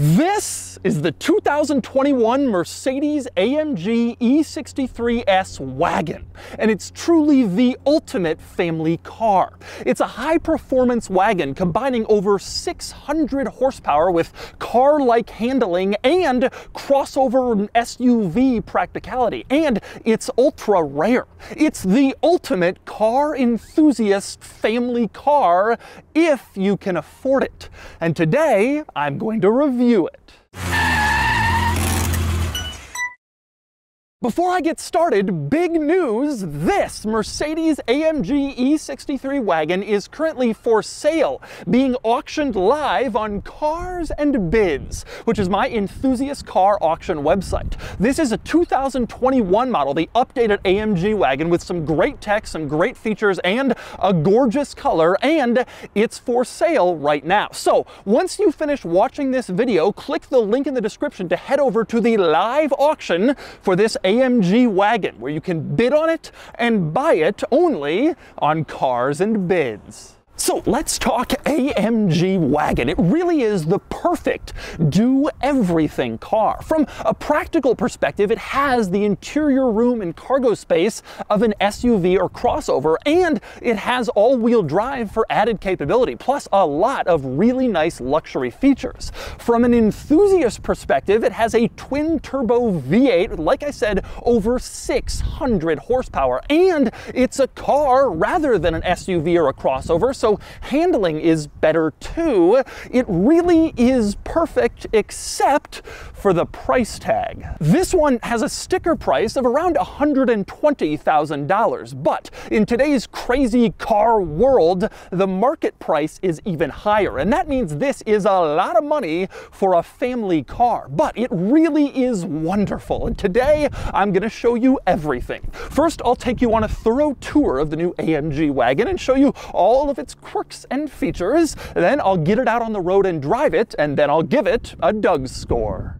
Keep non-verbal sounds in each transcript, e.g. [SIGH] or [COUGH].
This is the 2021 Mercedes AMG E63S wagon, and it's truly the ultimate family car. It's a high-performance wagon combining over 600 horsepower with car-like handling and crossover SUV practicality, and it's ultra rare. It's the ultimate car enthusiast family car if you can afford it. And today, I'm going to review review it. Before I get started, big news! This Mercedes AMG E63 wagon is currently for sale, being auctioned live on Cars and Bids, which is my enthusiast car auction website. This is a 2021 model, the updated AMG wagon with some great tech, some great features, and a gorgeous color, and it's for sale right now. So once you finish watching this video, click the link in the description to head over to the live auction for this AMG wagon, where you can bid on it and buy it only on Cars and Bids. So let's talk AMG wagon. It really is the perfect do everything car. From a practical perspective, it has the interior room and cargo space of an SUV or crossover, and it has all-wheel drive for added capability, plus a lot of really nice luxury features. From an enthusiast perspective, it has a twin-turbo V8, like I said, over 600 horsepower, and it's a car rather than an SUV or a crossover, so so handling is better too. It really is perfect except for the price tag. This one has a sticker price of around $120,000, but in today's crazy car world, the market price is even higher, and that means this is a lot of money for a family car, but it really is wonderful, and today I'm gonna show you everything. First, I'll take you on a thorough tour of the new AMG wagon and show you all of its quirks and features, then I'll get it out on the road and drive it, and then I'll give it a Doug score.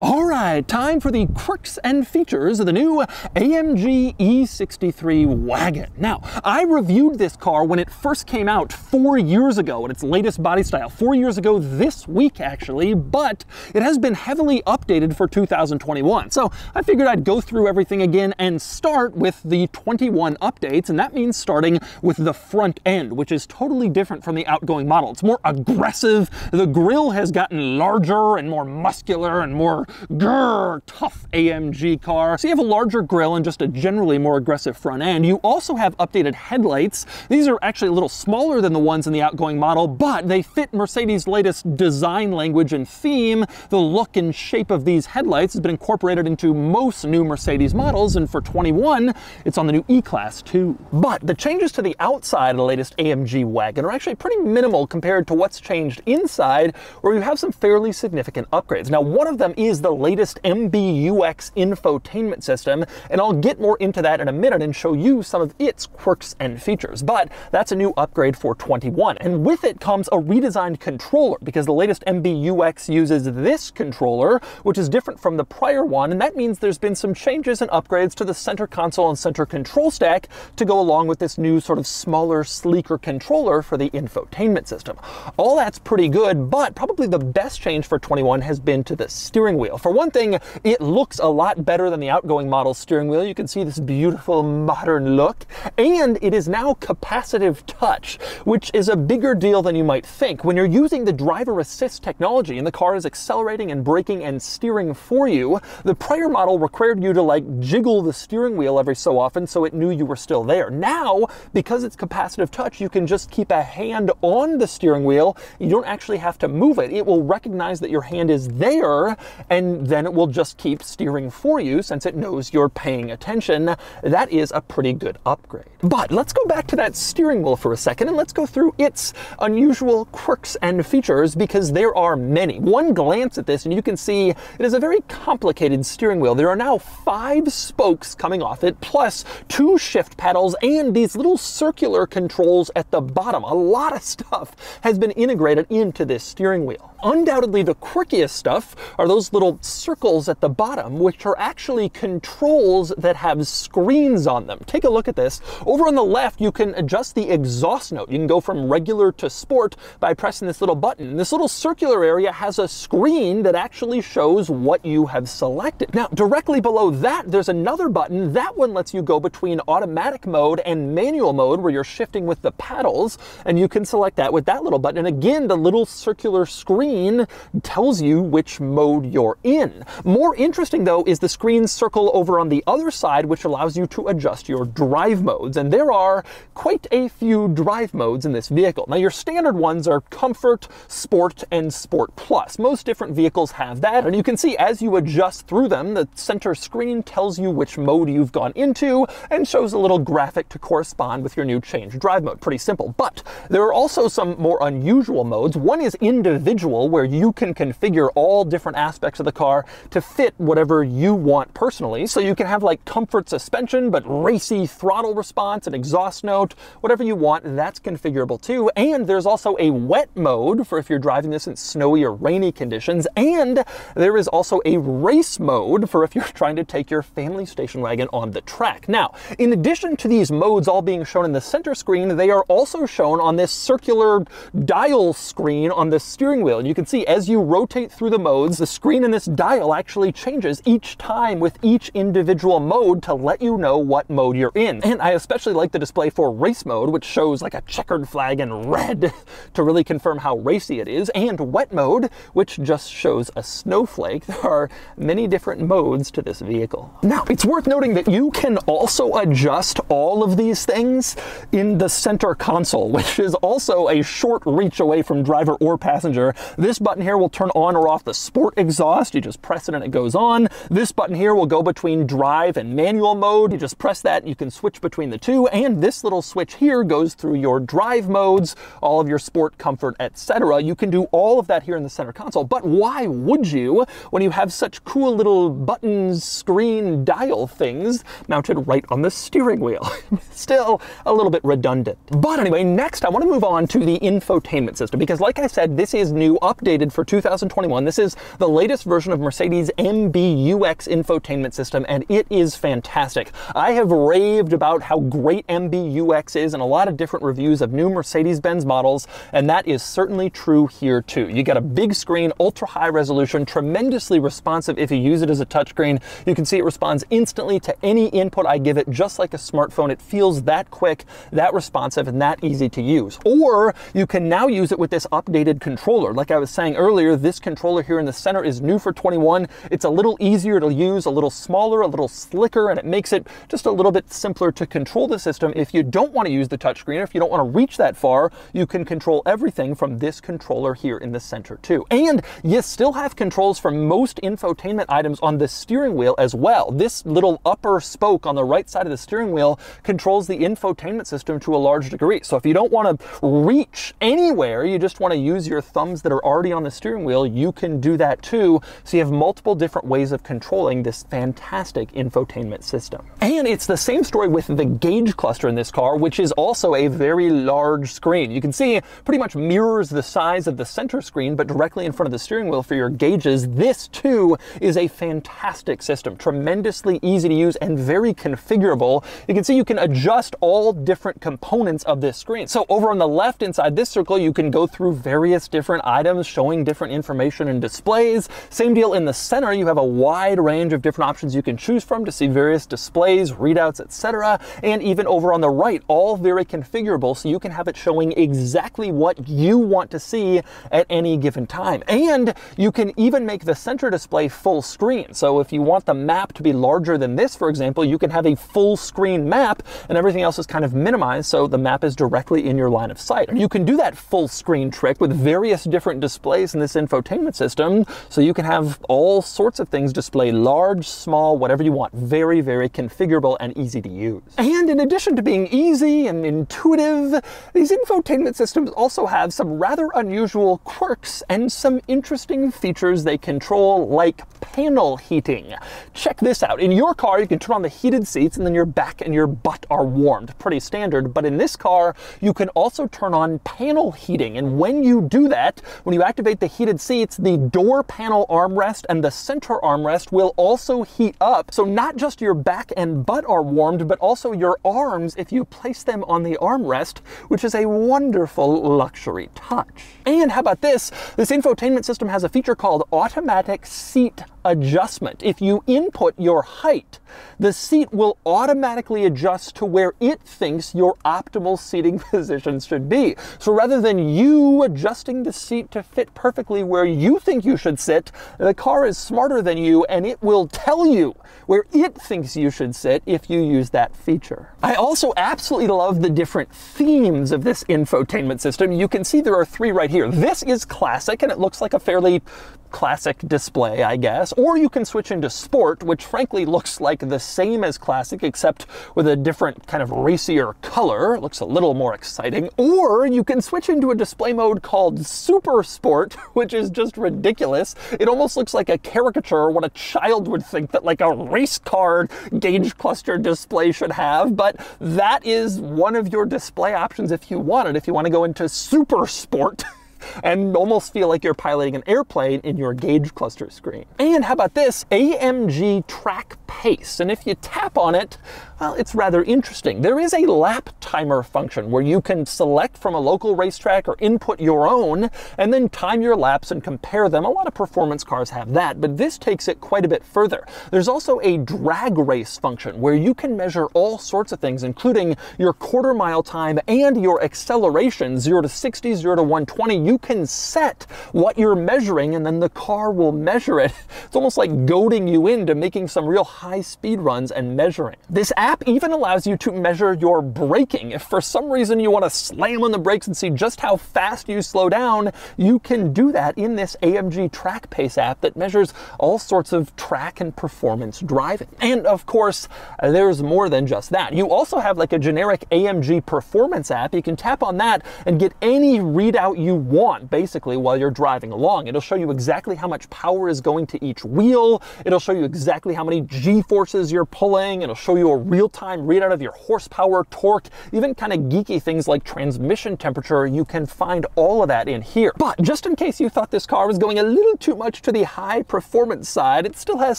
All right, time for the quirks and features of the new AMG E63 wagon. Now, I reviewed this car when it first came out four years ago in its latest body style, four years ago this week actually, but it has been heavily updated for 2021. So I figured I'd go through everything again and start with the 21 updates, and that means starting with the front end, which is totally different from the outgoing model. It's more aggressive, the grille has gotten larger and more muscular and more grrr, tough AMG car. So you have a larger grille and just a generally more aggressive front end. You also have updated headlights. These are actually a little smaller than the ones in the outgoing model, but they fit Mercedes' latest design language and theme. The look and shape of these headlights has been incorporated into most new Mercedes models, and for 21, it's on the new E-Class too. But the changes to the outside of the latest AMG wagon are actually pretty minimal compared to what's changed inside, where you have some fairly significant upgrades. Now, one of them is is the latest MBUX infotainment system, and I'll get more into that in a minute and show you some of its quirks and features. But that's a new upgrade for 21, and with it comes a redesigned controller, because the latest MBUX uses this controller, which is different from the prior one, and that means there's been some changes and upgrades to the center console and center control stack to go along with this new sort of smaller, sleeker controller for the infotainment system. All that's pretty good, but probably the best change for 21 has been to the steering wheel wheel. For one thing, it looks a lot better than the outgoing model steering wheel. You can see this beautiful modern look, and it is now capacitive touch, which is a bigger deal than you might think. When you're using the driver assist technology and the car is accelerating and braking and steering for you, the prior model required you to like jiggle the steering wheel every so often so it knew you were still there. Now, because it's capacitive touch, you can just keep a hand on the steering wheel. You don't actually have to move it. It will recognize that your hand is there and then it will just keep steering for you since it knows you're paying attention. That is a pretty good upgrade. But let's go back to that steering wheel for a second and let's go through its unusual quirks and features because there are many. One glance at this and you can see it is a very complicated steering wheel. There are now five spokes coming off it, plus two shift paddles and these little circular controls at the bottom. A lot of stuff has been integrated into this steering wheel. Undoubtedly the quirkiest stuff are those little little circles at the bottom, which are actually controls that have screens on them. Take a look at this. Over on the left, you can adjust the exhaust note. You can go from regular to sport by pressing this little button. This little circular area has a screen that actually shows what you have selected. Now, directly below that, there's another button. That one lets you go between automatic mode and manual mode where you're shifting with the paddles, and you can select that with that little button. And again, the little circular screen tells you which mode you're in. More interesting though is the screen circle over on the other side, which allows you to adjust your drive modes. And there are quite a few drive modes in this vehicle. Now your standard ones are Comfort, Sport, and Sport Plus. Most different vehicles have that. And you can see as you adjust through them, the center screen tells you which mode you've gone into and shows a little graphic to correspond with your new change drive mode. Pretty simple. But there are also some more unusual modes. One is individual, where you can configure all different aspects of the car to fit whatever you want personally. So you can have like comfort suspension, but racy throttle response and exhaust note, whatever you want, that's configurable too. And there's also a wet mode for if you're driving this in snowy or rainy conditions. And there is also a race mode for if you're [LAUGHS] trying to take your family station wagon on the track. Now, in addition to these modes all being shown in the center screen, they are also shown on this circular dial screen on the steering wheel. And you can see as you rotate through the modes, the screen this dial actually changes each time with each individual mode to let you know what mode you're in. And I especially like the display for race mode, which shows like a checkered flag in red [LAUGHS] to really confirm how racy it is, and wet mode, which just shows a snowflake. There are many different modes to this vehicle. Now, it's worth noting that you can also adjust all of these things in the center console, which is also a short reach away from driver or passenger. This button here will turn on or off the sport exhaust. You just press it and it goes on. This button here will go between drive and manual mode. You just press that you can switch between the two. And this little switch here goes through your drive modes, all of your sport, comfort, etc. You can do all of that here in the center console. But why would you when you have such cool little buttons, screen, dial things mounted right on the steering wheel? [LAUGHS] Still a little bit redundant. But anyway, next I want to move on to the infotainment system because like I said, this is new, updated for 2021. This is the latest version of Mercedes MBUX infotainment system and it is fantastic. I have raved about how great MBUX is in a lot of different reviews of new Mercedes-Benz models and that is certainly true here too. You get a big screen, ultra high resolution, tremendously responsive if you use it as a touchscreen. You can see it responds instantly to any input I give it just like a smartphone. It feels that quick, that responsive, and that easy to use. Or you can now use it with this updated controller. Like I was saying earlier, this controller here in the center is new for 21. It's a little easier to use, a little smaller, a little slicker, and it makes it just a little bit simpler to control the system. If you don't want to use the touchscreen, if you don't want to reach that far, you can control everything from this controller here in the center too. And you still have controls for most infotainment items on the steering wheel as well. This little upper spoke on the right side of the steering wheel controls the infotainment system to a large degree. So if you don't want to reach anywhere, you just want to use your thumbs that are already on the steering wheel, you can do that too. So you have multiple different ways of controlling this fantastic infotainment system. And it's the same story with the gauge cluster in this car, which is also a very large screen. You can see pretty much mirrors the size of the center screen, but directly in front of the steering wheel for your gauges. This too is a fantastic system, tremendously easy to use and very configurable. You can see you can adjust all different components of this screen. So over on the left inside this circle, you can go through various different items showing different information and displays. Same deal in the center, you have a wide range of different options you can choose from to see various displays, readouts, etc. And even over on the right, all very configurable so you can have it showing exactly what you want to see at any given time. And you can even make the center display full screen. So if you want the map to be larger than this, for example, you can have a full screen map and everything else is kind of minimized so the map is directly in your line of sight. And you can do that full screen trick with various different displays in this infotainment system so you can have all sorts of things display large, small, whatever you want. Very, very configurable and easy to use. And in addition to being easy and intuitive, these infotainment systems also have some rather unusual quirks and some interesting features they control like panel heating. Check this out. In your car, you can turn on the heated seats and then your back and your butt are warmed. Pretty standard. But in this car, you can also turn on panel heating. And when you do that, when you activate the heated seats, the door panel armrest and the center armrest will also heat up. So not just your back and butt are warmed, but also your arms if you place them on the armrest, which is a wonderful luxury touch. And how about this? This infotainment system has a feature called automatic seat adjustment. If you input your height, the seat will automatically adjust to where it thinks your optimal seating [LAUGHS] position should be. So rather than you adjusting the seat to fit perfectly where you think you should sit, the car is smarter than you and it will tell you where it thinks you should sit if you use that feature. I also absolutely love the different themes of this infotainment system. You can see there are three right here. This is classic and it looks like a fairly classic display, I guess. Or you can switch into sport, which frankly looks like the same as classic, except with a different kind of racier color. It looks a little more exciting. Or you can switch into a display mode called super sport, [LAUGHS] which is just ridiculous. It almost looks like a caricature what a child would think that like a race car gauge cluster display should have. But that is one of your display options if you want it. If you want to go into super sport, [LAUGHS] and almost feel like you're piloting an airplane in your gauge cluster screen. And how about this? AMG Track Pace. And if you tap on it, well, it's rather interesting. There is a lap timer function where you can select from a local racetrack or input your own and then time your laps and compare them. A lot of performance cars have that, but this takes it quite a bit further. There's also a drag race function where you can measure all sorts of things, including your quarter mile time and your acceleration, 0 to 60, 0 to 120. You can set what you're measuring and then the car will measure it. [LAUGHS] It's almost like goading you into making some real high speed runs and measuring. This app even allows you to measure your braking. If for some reason you want to slam on the brakes and see just how fast you slow down, you can do that in this AMG Track Pace app that measures all sorts of track and performance driving. And of course, there's more than just that. You also have like a generic AMG performance app. You can tap on that and get any readout you want basically while you're driving along. It'll show you exactly how much power is going to each wheel. It'll show you exactly how many G forces you're pulling. It'll show you a real-time readout of your horsepower, torque, even kind of geeky things like transmission temperature. You can find all of that in here. But just in case you thought this car was going a little too much to the high performance side, it still has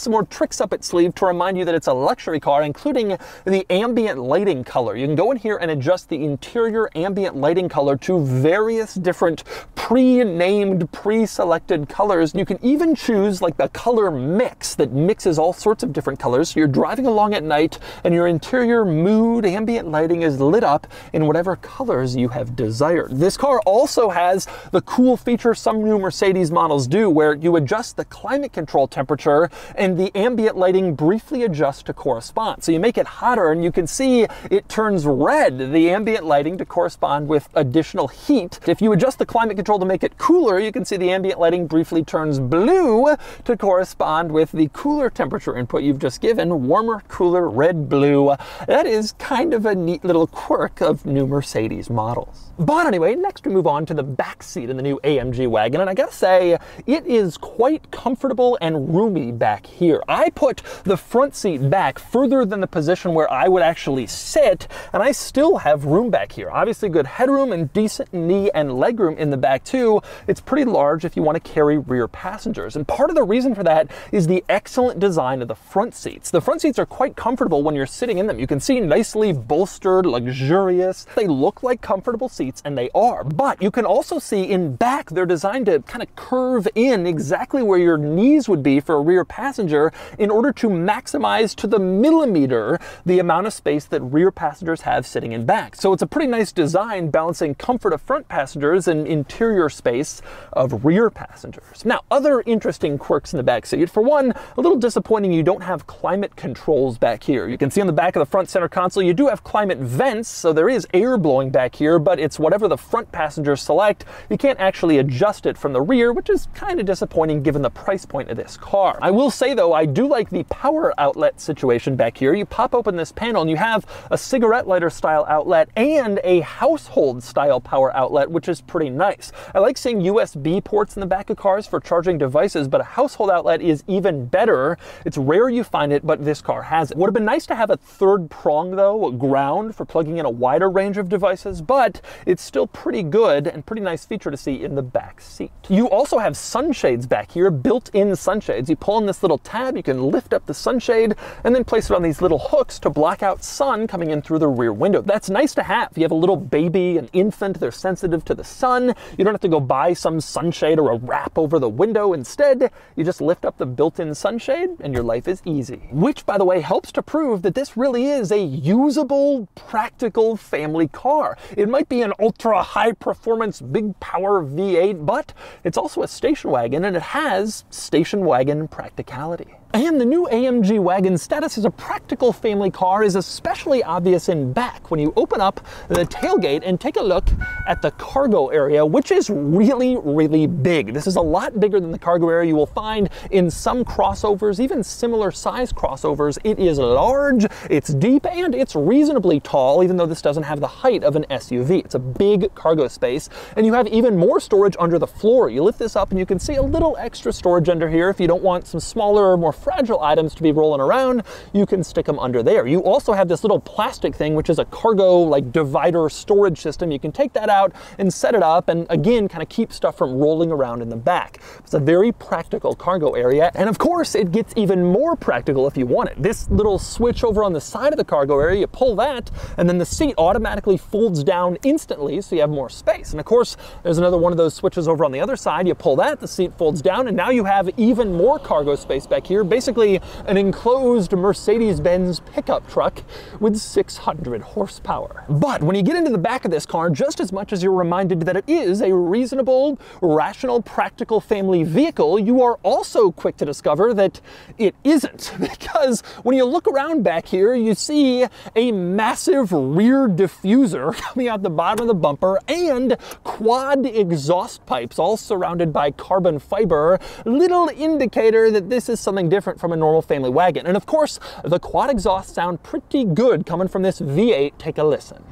some more tricks up its sleeve to remind you that it's a luxury car, including the ambient lighting color. You can go in here and adjust the interior ambient lighting color to various different pre-named, pre-selected colors. You can even choose like the color mix that mixes all sorts of different colors. So you're driving along at night and your interior mood ambient lighting is lit up in whatever colors you have desired. This car also has the cool feature some new Mercedes models do where you adjust the climate control temperature and the ambient lighting briefly adjusts to correspond. So you make it hotter and you can see it turns red, the ambient lighting to correspond with additional heat. If you adjust the climate control to make it cooler, you can see the ambient lighting briefly turns blue to correspond with the cooler temperature input you've just given, warmer, cooler, red, blue. That is kind of a neat little quirk of new Mercedes models. But anyway, next we move on to the back seat in the new AMG wagon, and I gotta say, it is quite comfortable and roomy back here. I put the front seat back further than the position where I would actually sit, and I still have room back here. Obviously good headroom and decent knee and legroom in the back too. It's pretty large if you want to carry rear passengers, and part of the reason for that is the excellent design of the front seats. The front seats are quite comfortable when you're sitting in them. You can see nicely bolstered, luxurious. They look like comfortable seats seats, and they are. But you can also see in back, they're designed to kind of curve in exactly where your knees would be for a rear passenger in order to maximize to the millimeter the amount of space that rear passengers have sitting in back. So it's a pretty nice design balancing comfort of front passengers and interior space of rear passengers. Now, other interesting quirks in the back seat. For one, a little disappointing you don't have climate controls back here. You can see on the back of the front center console, you do have climate vents, so there is air blowing back here, but it's whatever the front passengers select, you can't actually adjust it from the rear, which is kind of disappointing given the price point of this car. I will say though, I do like the power outlet situation back here. You pop open this panel and you have a cigarette lighter style outlet and a household style power outlet, which is pretty nice. I like seeing USB ports in the back of cars for charging devices, but a household outlet is even better. It's rare you find it, but this car has it. Would have been nice to have a third prong though, ground for plugging in a wider range of devices, but it's still pretty good and pretty nice feature to see in the back seat. You also have sunshades back here, built-in sunshades. You pull on this little tab, you can lift up the sunshade and then place it on these little hooks to block out sun coming in through the rear window. That's nice to have. If you have a little baby, an infant, they're sensitive to the sun. You don't have to go buy some sunshade or a wrap over the window. Instead, you just lift up the built-in sunshade and your life is easy. Which, by the way, helps to prove that this really is a usable, practical family car. It might be an ultra high performance, big power V8, but it's also a station wagon and it has station wagon practicality. And the new AMG wagon status as a practical family car is especially obvious in back when you open up the tailgate and take a look at the cargo area, which is really, really big. This is a lot bigger than the cargo area you will find in some crossovers, even similar size crossovers. It is large, it's deep, and it's reasonably tall, even though this doesn't have the height of an SUV. It's a big cargo space, and you have even more storage under the floor. You lift this up and you can see a little extra storage under here if you don't want some smaller, or more fragile items to be rolling around, you can stick them under there. You also have this little plastic thing, which is a cargo like divider storage system. You can take that out and set it up and again, kind of keep stuff from rolling around in the back. It's a very practical cargo area. And of course, it gets even more practical if you want it. This little switch over on the side of the cargo area, you pull that and then the seat automatically folds down instantly so you have more space. And of course, there's another one of those switches over on the other side. You pull that, the seat folds down, and now you have even more cargo space back here basically an enclosed Mercedes-Benz pickup truck with 600 horsepower. But when you get into the back of this car, just as much as you're reminded that it is a reasonable, rational, practical family vehicle, you are also quick to discover that it isn't. [LAUGHS] Because when you look around back here, you see a massive rear diffuser [LAUGHS] coming out the bottom of the bumper and quad exhaust pipes all surrounded by carbon fiber, little indicator that this is something different from a normal family wagon. And of course, the quad exhausts sound pretty good coming from this V8. Take a listen.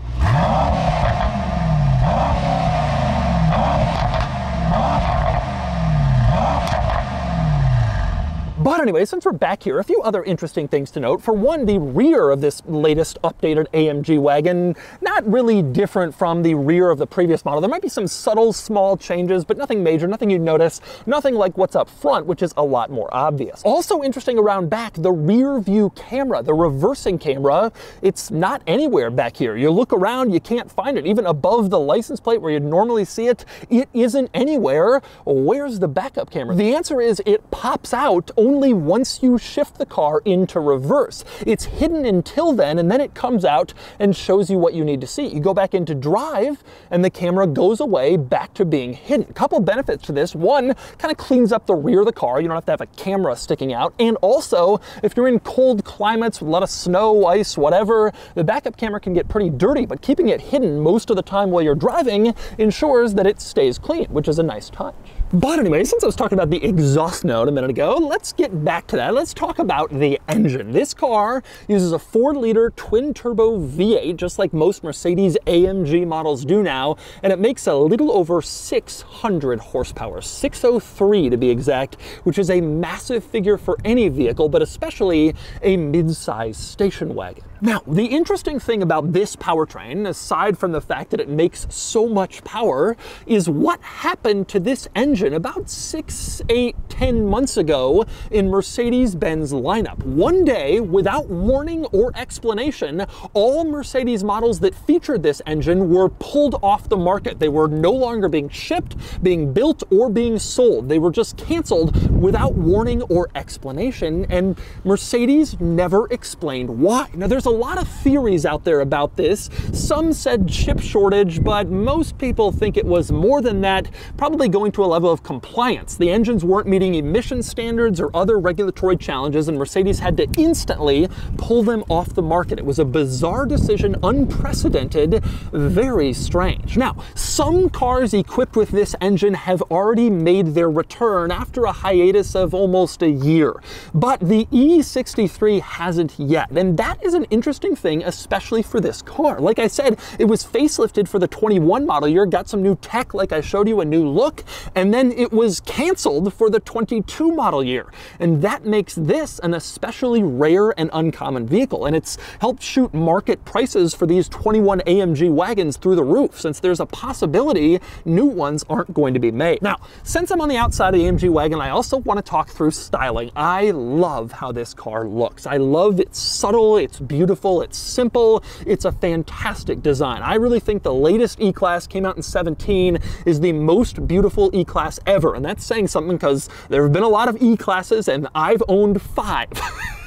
But anyway, since we're back here, a few other interesting things to note. For one, the rear of this latest updated AMG wagon, not really different from the rear of the previous model. There might be some subtle small changes, but nothing major, nothing you'd notice, nothing like what's up front, which is a lot more obvious. Also interesting around back, the rear view camera, the reversing camera, it's not anywhere back here. You look around, you can't find it. Even above the license plate where you'd normally see it, it isn't anywhere. Where's the backup camera? The answer is it pops out only once you shift the car into reverse. It's hidden until then, and then it comes out and shows you what you need to see. You go back into drive, and the camera goes away back to being hidden. Couple benefits to this. One, kind of cleans up the rear of the car. You don't have to have a camera sticking out. And also, if you're in cold climates with a lot of snow, ice, whatever, the backup camera can get pretty dirty, but keeping it hidden most of the time while you're driving ensures that it stays clean, which is a nice touch. But anyway, since I was talking about the exhaust note a minute ago, let's get back to that. Let's talk about the engine. This car uses a 4-liter twin-turbo V8, just like most Mercedes AMG models do now, and it makes a little over 600 horsepower, 603 to be exact, which is a massive figure for any vehicle, but especially a mid-size station wagon. Now, the interesting thing about this powertrain, aside from the fact that it makes so much power, is what happened to this engine about six, eight, ten months ago in Mercedes-Benz lineup. One day, without warning or explanation, all Mercedes models that featured this engine were pulled off the market. They were no longer being shipped, being built, or being sold. They were just canceled without warning or explanation, and Mercedes never explained why. Now, there's a lot of theories out there about this. Some said chip shortage, but most people think it was more than that, probably going to a level of compliance. The engines weren't meeting emission standards or other regulatory challenges, and Mercedes had to instantly pull them off the market. It was a bizarre decision, unprecedented, very strange. Now, some cars equipped with this engine have already made their return after a hiatus of almost a year, but the E63 hasn't yet, and that is an interesting thing, especially for this car. Like I said, it was facelifted for the 21 model year, got some new tech, like I showed you, a new look, and then it was canceled for the 22 model year. And that makes this an especially rare and uncommon vehicle. And it's helped shoot market prices for these 21 AMG wagons through the roof, since there's a possibility new ones aren't going to be made. Now, since I'm on the outside of the AMG wagon, I also want to talk through styling. I love how this car looks. I love it's subtle, it's beautiful, it's simple, it's a fantastic design. I really think the latest E-Class came out in 17 is the most beautiful E-Class ever. And that's saying something because there have been a lot of E-Classes and I've owned five. [LAUGHS]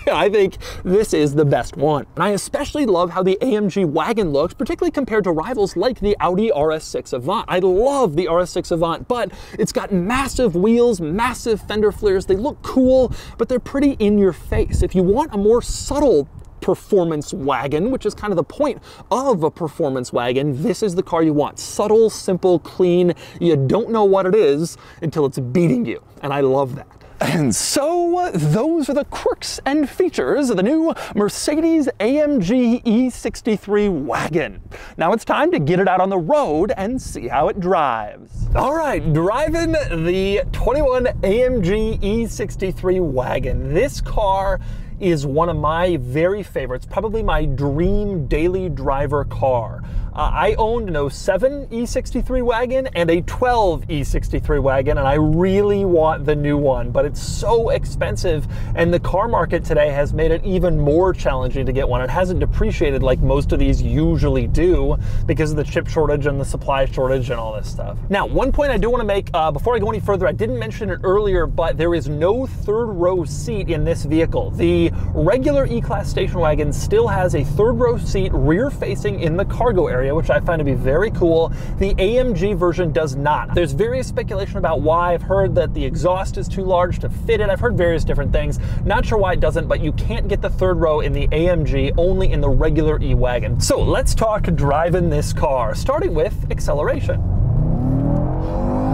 I think this is the best one. And I especially love how the AMG wagon looks, particularly compared to rivals like the Audi RS6 Avant. I love the RS6 Avant, but it's got massive wheels, massive fender flares. They look cool, but they're pretty in your face. If you want a more subtle performance wagon, which is kind of the point of a performance wagon. This is the car you want. Subtle, simple, clean. You don't know what it is until it's beating you. And I love that. And so those are the quirks and features of the new Mercedes AMG E63 wagon. Now it's time to get it out on the road and see how it drives. All right, driving the 21 AMG E63 wagon. This car is one of my very favorites, probably my dream daily driver car. Uh, I owned an 07 E63 wagon and a 12 E63 wagon, and I really want the new one, but it's so expensive, and the car market today has made it even more challenging to get one. It hasn't depreciated like most of these usually do because of the chip shortage and the supply shortage and all this stuff. Now, one point I do want to make uh, before I go any further, I didn't mention it earlier, but there is no third row seat in this vehicle. The regular E-Class station wagon still has a third row seat rear facing in the cargo area area, which I find to be very cool. The AMG version does not. There's various speculation about why. I've heard that the exhaust is too large to fit it. I've heard various different things. Not sure why it doesn't, but you can't get the third row in the AMG, only in the regular E-Wagon. So let's talk driving this car, starting with acceleration.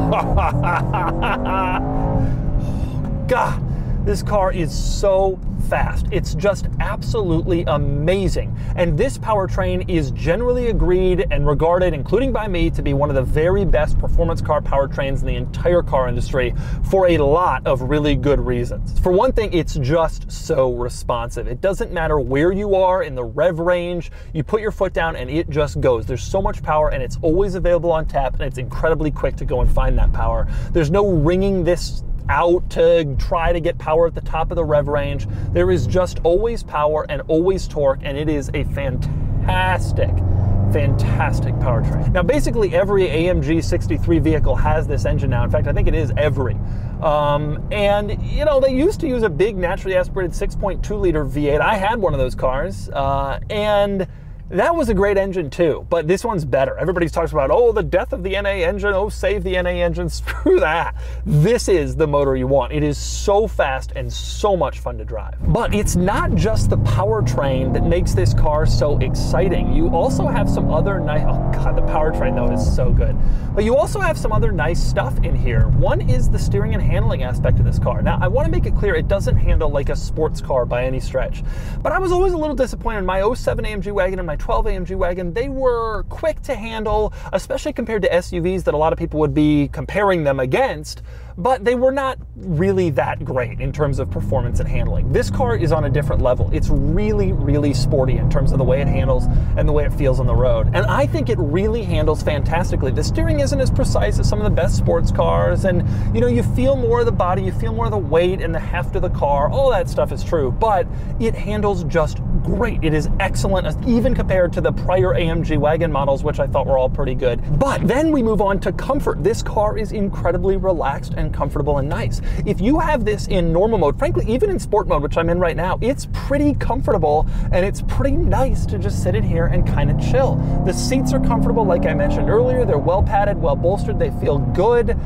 [LAUGHS] God, this car is so fast. It's just absolutely amazing. And this powertrain is generally agreed and regarded, including by me, to be one of the very best performance car powertrains in the entire car industry for a lot of really good reasons. For one thing, it's just so responsive. It doesn't matter where you are in the rev range, you put your foot down and it just goes. There's so much power and it's always available on tap and it's incredibly quick to go and find that power. There's no ringing this out to try to get power at the top of the rev range. There is just always power and always torque, and it is a fantastic fantastic powertrain. Now, basically every AMG 63 vehicle has this engine now. In fact, I think it is every. Um, and, you know, they used to use a big naturally aspirated 6.2 liter V8. I had one of those cars, uh, and that was a great engine too, but this one's better. Everybody's talks about, oh, the death of the NA engine, oh, save the NA engine. [LAUGHS] Screw that. This is the motor you want. It is so fast and so much fun to drive. But it's not just the powertrain that makes this car so exciting. You also have some other nice, oh God, the powertrain though is so good. But you also have some other nice stuff in here. One is the steering and handling aspect of this car. Now, I want to make it clear it doesn't handle like a sports car by any stretch. But I was always a little disappointed. In my 07 AMG wagon and my 12 AMG wagon, they were quick to handle, especially compared to SUVs that a lot of people would be comparing them against but they were not really that great in terms of performance and handling. This car is on a different level. It's really, really sporty in terms of the way it handles and the way it feels on the road. And I think it really handles fantastically. The steering isn't as precise as some of the best sports cars, and you know, you feel more of the body, you feel more of the weight and the heft of the car. All that stuff is true, but it handles just great. It is excellent, even compared to the prior AMG wagon models, which I thought were all pretty good. But then we move on to comfort. This car is incredibly relaxed and comfortable and nice. If you have this in normal mode, frankly, even in sport mode, which I'm in right now, it's pretty comfortable and it's pretty nice to just sit in here and kind of chill. The seats are comfortable, like I mentioned earlier. They're well padded, well bolstered. They feel good.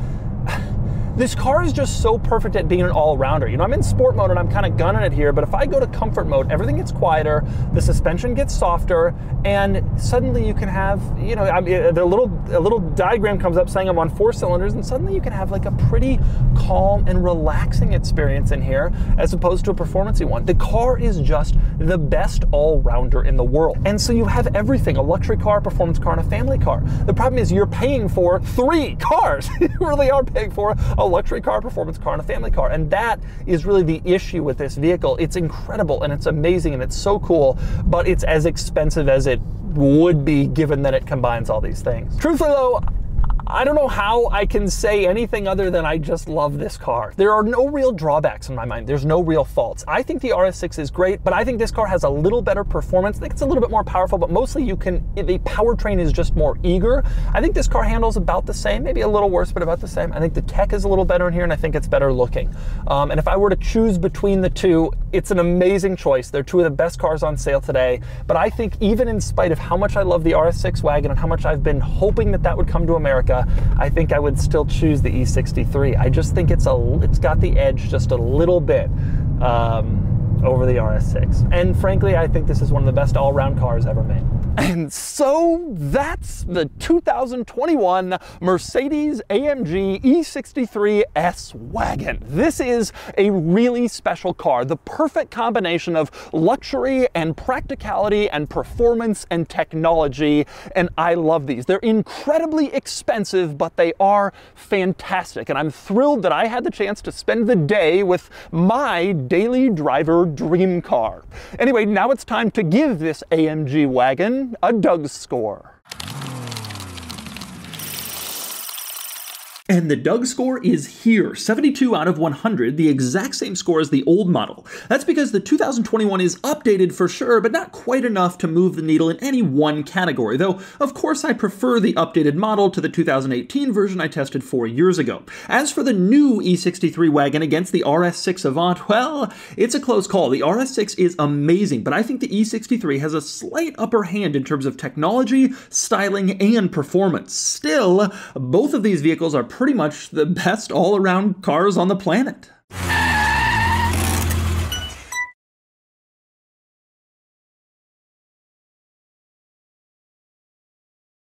This car is just so perfect at being an all-rounder. You know, I'm in sport mode and I'm kind of gunning it here, but if I go to comfort mode, everything gets quieter, the suspension gets softer, and suddenly you can have, you know, I mean, uh, the little a little diagram comes up saying I'm on four cylinders, and suddenly you can have like a pretty calm and relaxing experience in here, as opposed to a performancey one. The car is just the best all-rounder in the world, and so you have everything: a luxury car, a performance car, and a family car. The problem is you're paying for three [LAUGHS] cars. you really are paying for a luxury car, performance car, and a family car. And that is really the issue with this vehicle. It's incredible and it's amazing and it's so cool, but it's as expensive as it would be given that it combines all these things. Truthfully though, I don't know how I can say anything other than I just love this car. There are no real drawbacks in my mind. There's no real faults. I think the RS6 is great, but I think this car has a little better performance. I think it's a little bit more powerful, but mostly you can, the powertrain is just more eager. I think this car handles about the same, maybe a little worse, but about the same. I think the tech is a little better in here, and I think it's better looking. Um, and if I were to choose between the two, it's an amazing choice. They're two of the best cars on sale today. But I think even in spite of how much I love the RS6 wagon and how much I've been hoping that that would come to America, I think I would still choose the E63. I just think it's a it's got the edge just a little bit um, over the RS6. And frankly, I think this is one of the best all-round cars ever made. And so that's the 2021 Mercedes AMG E63 S Wagon. This is a really special car, the perfect combination of luxury and practicality and performance and technology, and I love these. They're incredibly expensive, but they are fantastic, and I'm thrilled that I had the chance to spend the day with my daily driver dream car. Anyway, now it's time to give this AMG wagon a Doug score. And the Doug score is here, 72 out of 100, the exact same score as the old model. That's because the 2021 is updated for sure, but not quite enough to move the needle in any one category, though of course I prefer the updated model to the 2018 version I tested four years ago. As for the new E63 wagon against the RS6 Avant, well, it's a close call. The RS6 is amazing, but I think the E63 has a slight upper hand in terms of technology, styling, and performance. Still, both of these vehicles are pretty much the best all around cars on the planet.